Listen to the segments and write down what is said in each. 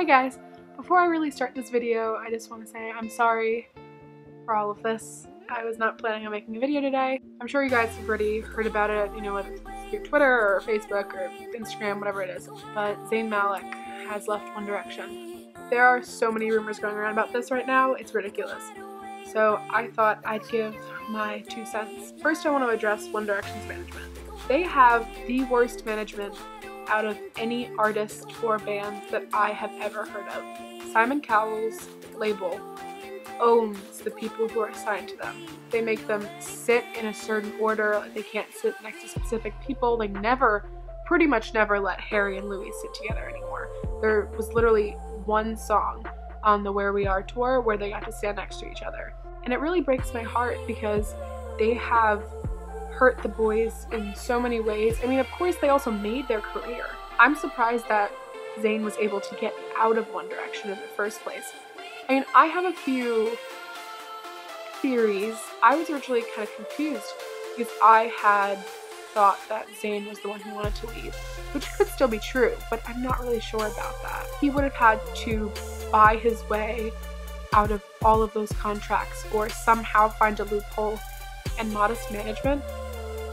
Hey guys, before I really start this video, I just want to say I'm sorry for all of this. I was not planning on making a video today. I'm sure you guys have already heard about it, you know, whether it's through Twitter or Facebook or Instagram, whatever it is. But Zayn Malik has left One Direction. There are so many rumors going around about this right now, it's ridiculous. So I thought I'd give my two cents. First, I want to address One Direction's management. They have the worst management out of any artist or band that I have ever heard of. Simon Cowell's label owns the people who are assigned to them. They make them sit in a certain order, they can't sit next to specific people, they never, pretty much never let Harry and Louis sit together anymore. There was literally one song on the Where We Are tour where they got to stand next to each other. And it really breaks my heart because they have hurt the boys in so many ways. I mean, of course, they also made their career. I'm surprised that Zayn was able to get out of One Direction in the first place. I mean, I have a few theories. I was originally kind of confused because I had thought that Zayn was the one who wanted to leave, which could still be true, but I'm not really sure about that. He would have had to buy his way out of all of those contracts or somehow find a loophole, and Modest Management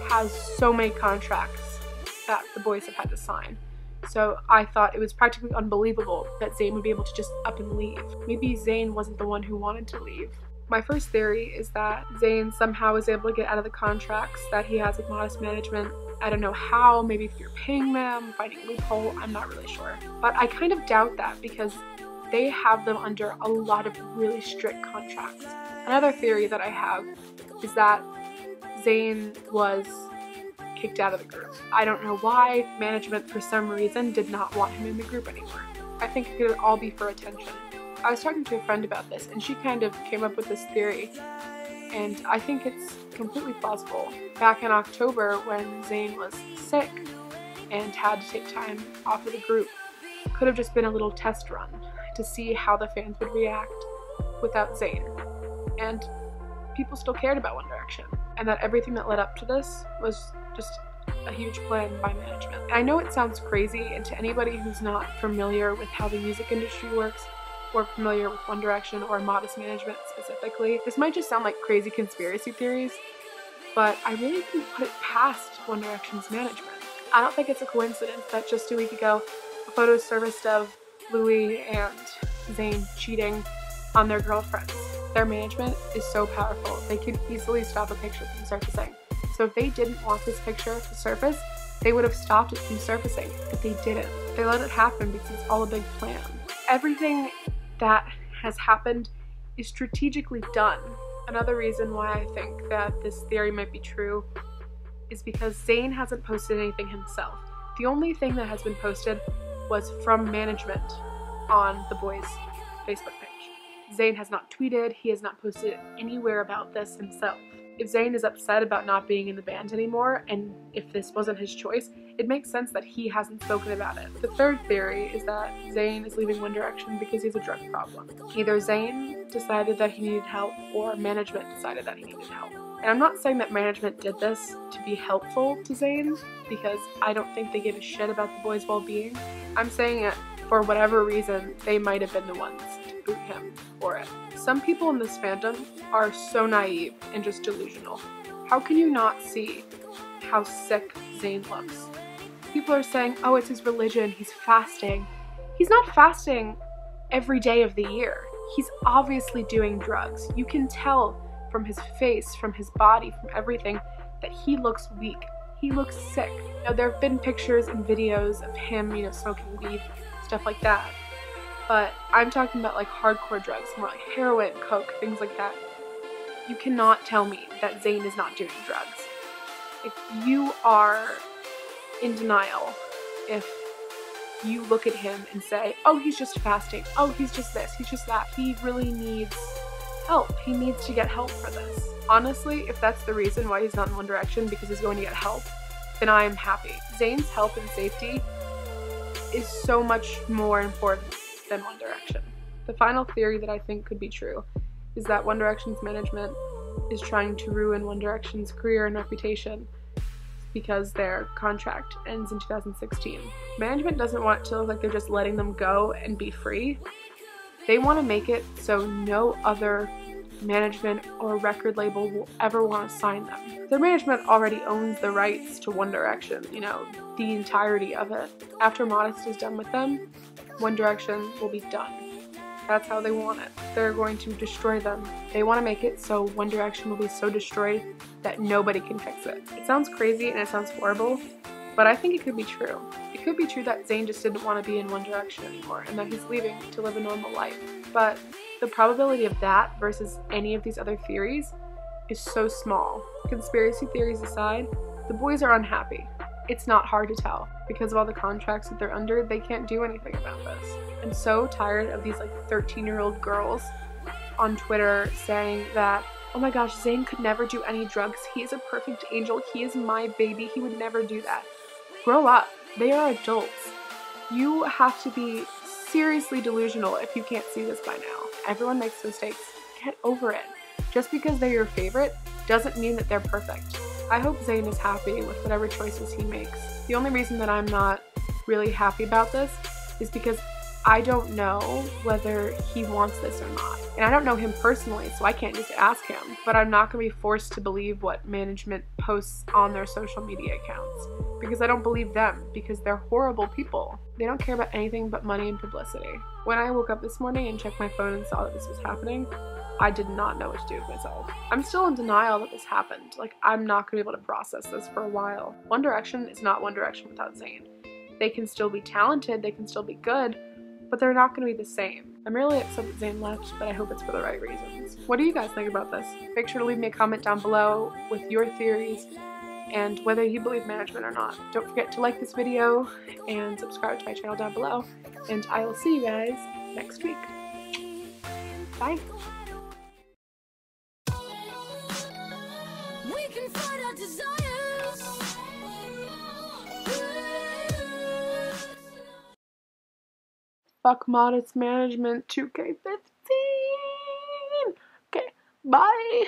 has so many contracts that the boys have had to sign. So I thought it was practically unbelievable that Zayn would be able to just up and leave. Maybe Zayn wasn't the one who wanted to leave. My first theory is that Zayn somehow was able to get out of the contracts that he has with Modest Management. I don't know how, maybe if you're paying them, finding a loophole, I'm not really sure. But I kind of doubt that because they have them under a lot of really strict contracts. Another theory that I have is that Zayn was kicked out of the group. I don't know why, management for some reason did not want him in the group anymore. I think it could all be for attention. I was talking to a friend about this and she kind of came up with this theory and I think it's completely plausible. Back in October when Zayn was sick and had to take time off of the group, could have just been a little test run to see how the fans would react without Zayn. And people still cared about One Direction and that everything that led up to this was just a huge plan by management. I know it sounds crazy, and to anybody who's not familiar with how the music industry works, or familiar with One Direction or Modest Management specifically, this might just sound like crazy conspiracy theories, but I really can put it past One Direction's management. I don't think it's a coincidence that just a week ago, a photo surfaced of Louis and Zayn cheating on their girlfriends. Their management is so powerful, they can easily stop a picture from surfacing. So if they didn't want this picture to surface, they would have stopped it from surfacing, but they didn't. They let it happen because it's all a big plan. Everything that has happened is strategically done. Another reason why I think that this theory might be true is because Zayn hasn't posted anything himself. The only thing that has been posted was from management on the boys' Facebook page. Zayn has not tweeted, he has not posted anywhere about this himself. If Zayn is upset about not being in the band anymore, and if this wasn't his choice, it makes sense that he hasn't spoken about it. The third theory is that Zayn is leaving One Direction because he has a drug problem. Either Zayn decided that he needed help, or management decided that he needed help. And I'm not saying that management did this to be helpful to Zayn, because I don't think they give a shit about the boy's well-being. I'm saying it for whatever reason, they might have been the ones him for it. Some people in this fandom are so naive and just delusional. How can you not see how sick Zayn looks? People are saying, oh, it's his religion, he's fasting. He's not fasting every day of the year. He's obviously doing drugs. You can tell from his face, from his body, from everything, that he looks weak. He looks sick. You know, there have been pictures and videos of him, you know, smoking weed, stuff like that but I'm talking about like hardcore drugs, more like heroin, coke, things like that. You cannot tell me that Zayn is not doing drugs. If you are in denial, if you look at him and say, oh, he's just fasting, oh, he's just this, he's just that, he really needs help. He needs to get help for this. Honestly, if that's the reason why he's not in One Direction because he's going to get help, then I am happy. Zayn's health and safety is so much more important than One Direction. The final theory that I think could be true is that One Direction's management is trying to ruin One Direction's career and reputation because their contract ends in 2016. Management doesn't want it to look like they're just letting them go and be free. They want to make it so no other management or record label will ever want to sign them. Their management already owns the rights to One Direction, you know, the entirety of it. After Modest is done with them, One Direction will be done. That's how they want it. They're going to destroy them. They want to make it so One Direction will be so destroyed that nobody can fix it. It sounds crazy and it sounds horrible, but I think it could be true. It could be true that Zayn just didn't want to be in One Direction anymore and that he's leaving to live a normal life. But the probability of that versus any of these other theories is so small. Conspiracy theories aside, the boys are unhappy. It's not hard to tell. Because of all the contracts that they're under, they can't do anything about this. I'm so tired of these like 13 year old girls on Twitter saying that, oh my gosh, Zayn could never do any drugs. He is a perfect angel. He is my baby. He would never do that. Grow up. They are adults. You have to be seriously delusional if you can't see this by now. Everyone makes mistakes. Get over it. Just because they're your favorite doesn't mean that they're perfect. I hope Zayn is happy with whatever choices he makes. The only reason that I'm not really happy about this is because I don't know whether he wants this or not. And I don't know him personally, so I can't just ask him. But I'm not going to be forced to believe what management posts on their social media accounts. Because I don't believe them, because they're horrible people. They don't care about anything but money and publicity. When I woke up this morning and checked my phone and saw that this was happening, I did not know what to do with myself. I'm still in denial that this happened. Like, I'm not gonna be able to process this for a while. One Direction is not One Direction without Zayn. They can still be talented, they can still be good, but they're not gonna be the same. I'm really upset that Zayn left, but I hope it's for the right reasons. What do you guys think about this? Make sure to leave me a comment down below with your theories and whether you believe management or not. Don't forget to like this video and subscribe to my channel down below, and I will see you guys next week. Bye! Fuck Modest Management 2K15. Okay, bye.